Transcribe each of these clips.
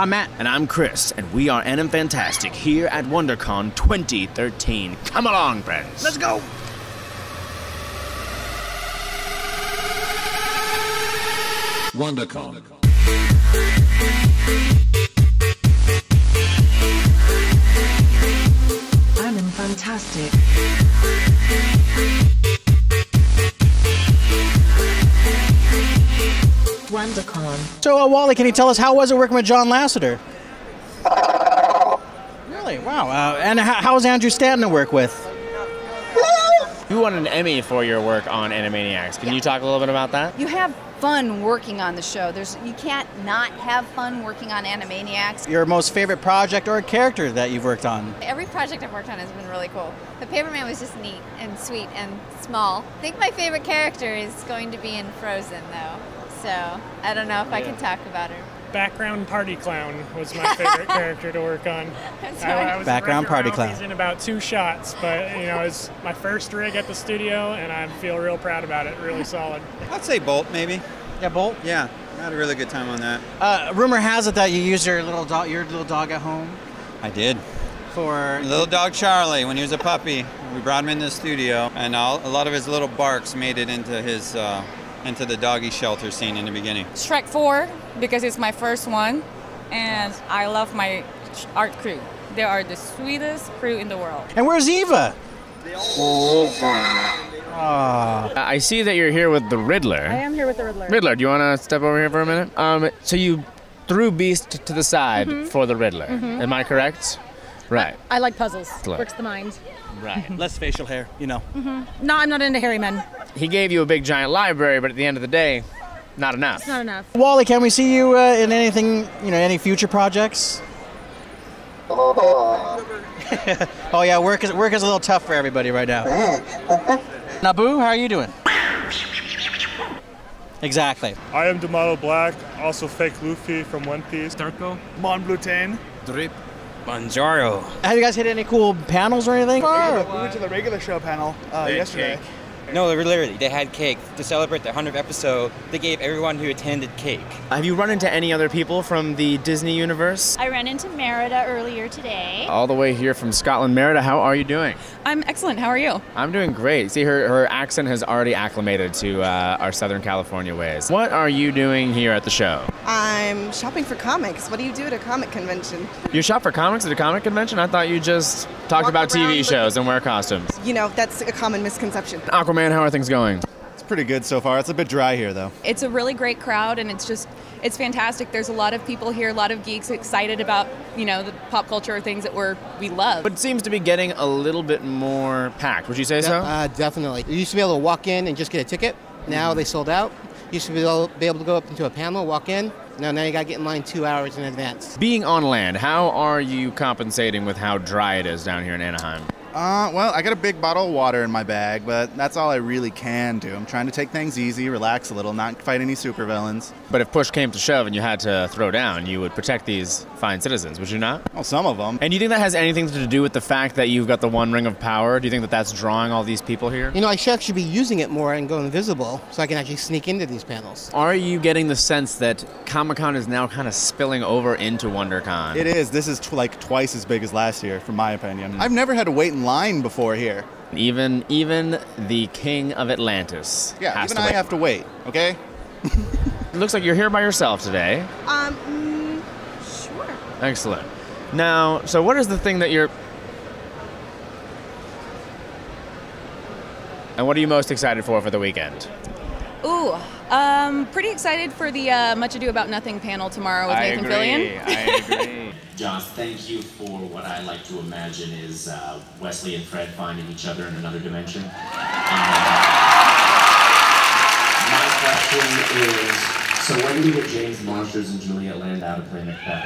I'm Matt. And I'm Chris, and we are Animfantastic here at WonderCon 2013. Come along, friends. Let's go. WonderCon. I'm fantastic. So, uh, WALL-E, can you tell us how was it working with John Lasseter? Really? Wow. Uh, and how, how was Andrew Stanton to work with? You won an Emmy for your work on Animaniacs. Can you talk a little bit about that? You have fun working on the show. There's you can't not have fun working on Animaniacs. Your most favorite project or character that you've worked on? Every project I've worked on has been really cool. The Paperman was just neat and sweet and small. I think my favorite character is going to be in Frozen, though. So I don't know if I can talk about her. Background Party Clown was my favorite character to work on. I, I was Background Party Clown. Ralphie's in about two shots, but you know it's my first rig at the studio, and I feel real proud about it. Really solid. I'd say Bolt, maybe. Yeah, Bolt. Yeah, I had a really good time on that. Uh, rumor has it that you used your little dog, your little dog at home I did. for. Little dog Charlie, when he was a puppy, we brought him in the studio, and all, a lot of his little barks made it into his uh, into the doggy shelter scene in the beginning. Shrek 4 because it's my first one and I love my art crew. They are the sweetest crew in the world. And where's Eva? Ah. I see that you're here with the Riddler. I am here with the Riddler. Riddler, do you want to step over here for a minute? Um, so you threw Beast to the side Mm-hmm. for the Riddler. Am I correct? Right. I like puzzles. Excellent. Works the mind. Right. Less facial hair, you know. No, I'm not into hairy men. he gave you a big giant library, but at the end of the day, not enough. It's not enough. WALL-E, can we see you uh, in anything, you know, any future projects? oh oh yeah, work is work is a little tough for everybody right now. Naboo, how are you doing? Exactly. I am Demalo Black, also fake Luffy from One Piece. Darko. Mon Bluten. Drip. Bonjaro. Have you guys hit any cool panels or anything? We went to the regular show panel uh, yesterday. No, literally, they had cake to celebrate the 100th episode. They gave everyone who attended cake. Have you run into any other people from the Disney universe? I ran into Merida earlier today. All the way here from Scotland. Merida, how are you doing? I'm excellent. How are you? I'm doing great. See, her, her accent has already acclimated to uh, our Southern California ways. What are you doing here at the show? I'm shopping for comics. What do you do at a comic convention? You shop for comics at a comic convention? I thought you just talked Walk about TV around shows and wear costumes. You know, that's a common misconception. Aquaman, how are things going? It's pretty good so far. It's a bit dry here though. It's a really great crowd and it's just it's fantastic. There's a lot of people here, a lot of geeks excited about, you know, the pop culture things that we're we love. But it seems to be getting a little bit more packed. Would you say so? Uh, definitely. You used to be able to walk in and just get a ticket. Now they sold out. You used to be able, be able to go up into a panel, walk in. No, now you got to get in line two hours in advance. Being on land, how are you compensating with how dry it is down here in Anaheim? Uh, well, I got a big bottle of water in my bag, but that's all I really can do. I'm trying to take things easy, relax a little, not fight any supervillains. But if push came to shove and you had to throw down, you would protect these fine citizens, would you not? Well, some of them. And do you think that has anything to do with the fact that you've got the One Ring of Power? Do you think that that's drawing all these people here? You know, I should actually be using it more and go invisible so I can actually sneak into these panels. Are you getting the sense that Comic Con is now kind of spilling over into WonderCon? It is. This is tw- like twice as big as last year, from my opinion. I've never had to wait in line before here. Even even the King of Atlantis. Yeah, has even to I wait. have to wait. Okay. It looks like you're here by yourself today. Um, mm, sure. Excellent. Now, so what is the thing that you're. And what are you most excited for for the weekend? Ooh, um, pretty excited for the uh, Much Ado About Nothing panel tomorrow with Nathan Fillion. I agree. Joss, thank you for what I like to imagine is uh, Wesley and Fred finding each other in another dimension. Uh, my question is, so when do the James Monsters and Juliet land out and play Macbeth?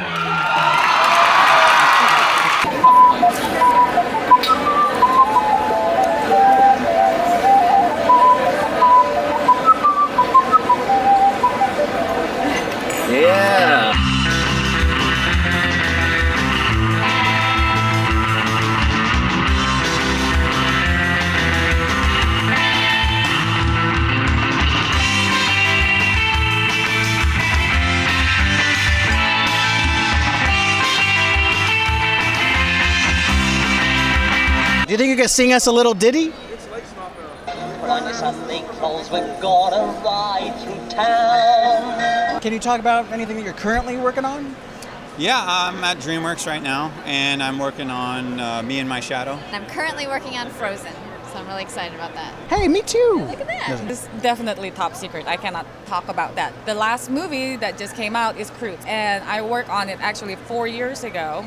You think you sing us a little ditty? Monday, Sunday clothes, we're gonna ride through town. Can you talk about anything that you're currently working on? Yeah, I'm at DreamWorks right now, and I'm working on uh, Me and My Shadow. And I'm currently working on Frozen, so I'm really excited about that. Hey, me too. Look at that. It's definitely top secret. I cannot talk about that. The last movie that just came out is Croods, and I worked on it actually four years ago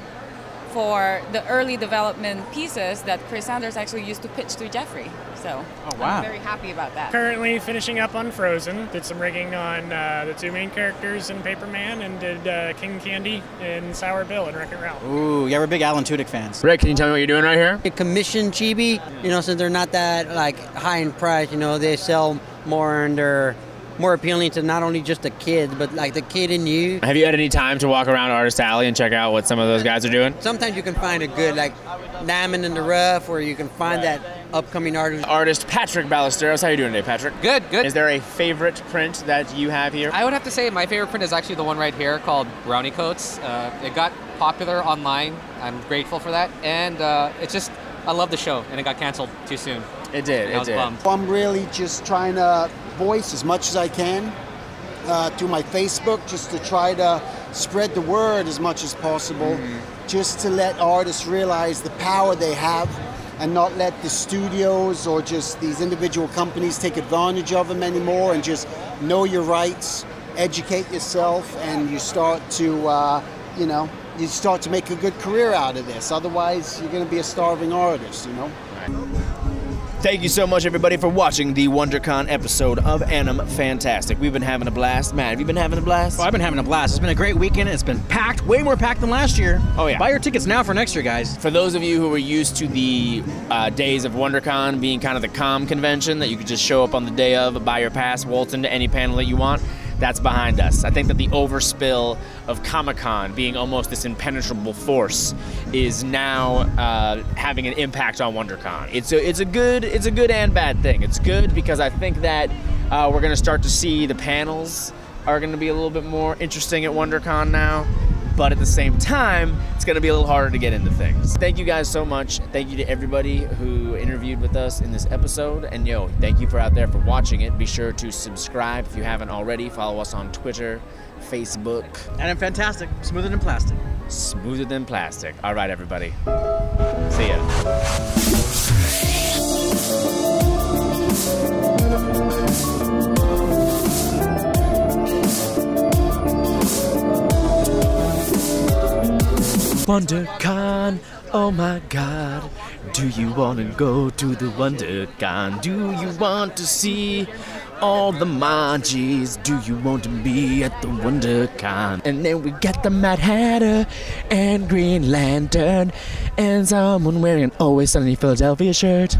for the early development pieces that Chris Sanders actually used to pitch to Jeffrey. So wow. I'm very happy about that. Currently finishing up on Frozen. Did some rigging on uh, the two main characters in Paperman, and did uh, King Candy and Sour Bill and Wreck It Ralph. Ooh, yeah, we're big Alan Tudyk fans. Rick, can you tell me what you're doing right here? Commission chibi, you know, since they're not that like high in price, you know, they sell more and they're more appealing to not only just the kids, but like the kid in you. Have you had any time to walk around Artist Alley and check out what some of those guys are doing? Sometimes you can find a good like diamond in the rough, where you can find that upcoming artist. Artist Patrick Ballesteros. How you doing today, Patrick? Good, good. Is there a favorite print that you have here? I would have to say my favorite print is actually the one right here called Browncoats. Uh, it got popular online. I'm grateful for that, and uh, it's just I love the show, and it got canceled too soon. It did. It I was bummed. I'm really just trying to voice as much as I can uh, through my Facebook, just to try to spread the word as much as possible, just to let artists realize the power they have and not let the studios or just these individual companies take advantage of them anymore and just know your rights, educate yourself, and you start to, uh, you know, you start to make a good career out of this. Otherwise, you're going to be a starving artist, you know? Thank you so much, everybody, for watching the WonderCon episode of Animfantastic. We've been having a blast. Matt, have you been having a blast? Well, I've been having a blast. It's been a great weekend. It's been packed, way more packed than last year. Oh, yeah. Buy your tickets now for next year, guys. For those of you who are used to the uh, days of WonderCon being kind of the calm convention that you could just show up on the day of, buy your pass, waltz into any panel that you want, that's behind us. I think that the overspill of Comic Con being almost this impenetrable force is now uh, having an impact on WonderCon. It's a it's a good it's a good and bad thing. It's good because I think that uh, we're going to start to see the panels are going to be a little bit more interesting at WonderCon now. But at the same time, it's going to be a little harder to get into things. Thank you guys so much. Thank you to everybody who interviewed with us in this episode. And yo, thank you for out there for watching it. Be sure to subscribe if you haven't already. Follow us on Twitter, Facebook. And I'm fantastic. Smoother than plastic. Smoother than plastic. All right, everybody. See ya. WonderCon, oh my god. Do you want to go to the WonderCon? Do you want to see all the Majis? Do you want to be at the WonderCon? And then we got the Mad Hatter and Green Lantern and someone wearing an Always Sunny Philadelphia shirt.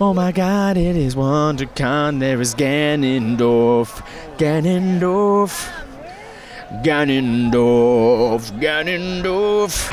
Oh my god, it is WonderCon. There is Ganondorf. Ganondorf. Ganondorf. Ganondorf.